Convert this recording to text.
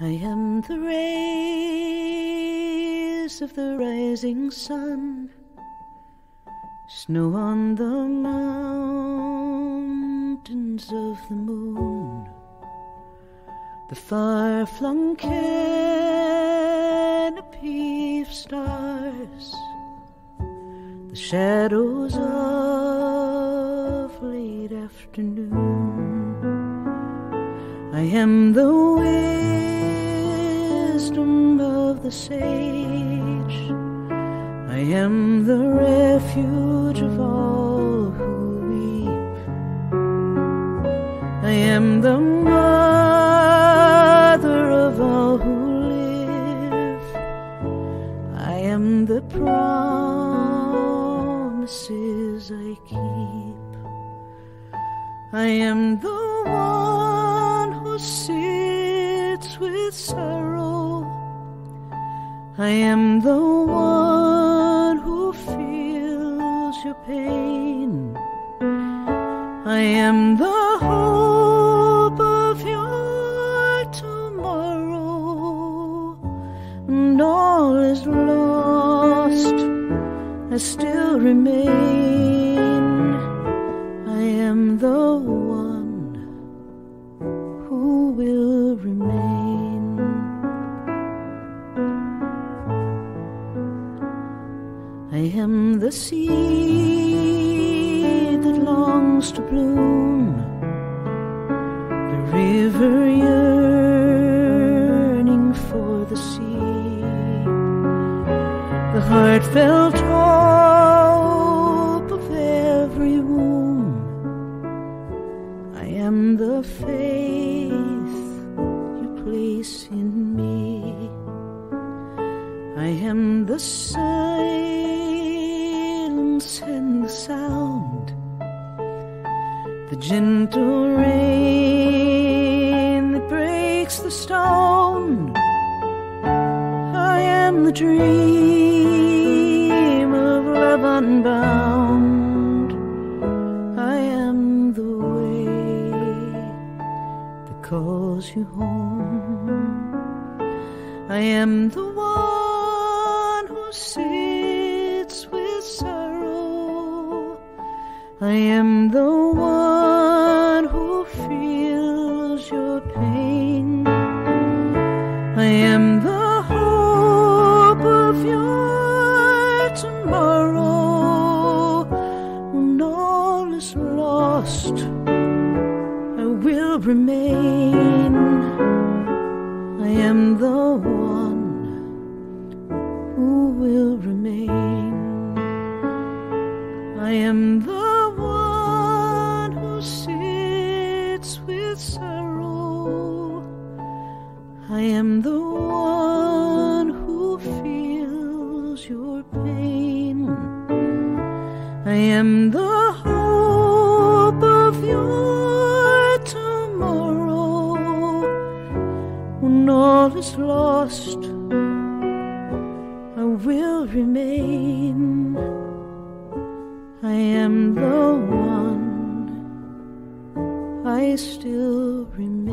I am the rays of the rising sun, snow on the mountains of the moon, the far flung canopy of stars, the shadows of late afternoon. I am the wisdom of the sage. I am the refuge of all who weep. I am the mother of all who live. I am the promises I keep. I am the one who sits with sorrow. I am the one who feels your pain. I am the hope of your tomorrow. And all is lost. I still remain. I am the am the seed that longs to bloom, the river yearning for the sea, the heartfelt hope of every womb. I am the faith you place in me. I am the silence gentle rain that breaks the stone. I am the dream of love unbound. I am the way that calls you home. I am the one who sits I am the one who feels your pain. I am the hope of your tomorrow. When all is lost, I will remain. I am the one who will remain. I am the sorrow. I am the one who feels your pain. I am the hope of your tomorrow. When all is lost, I will remain. I am the one I still remain.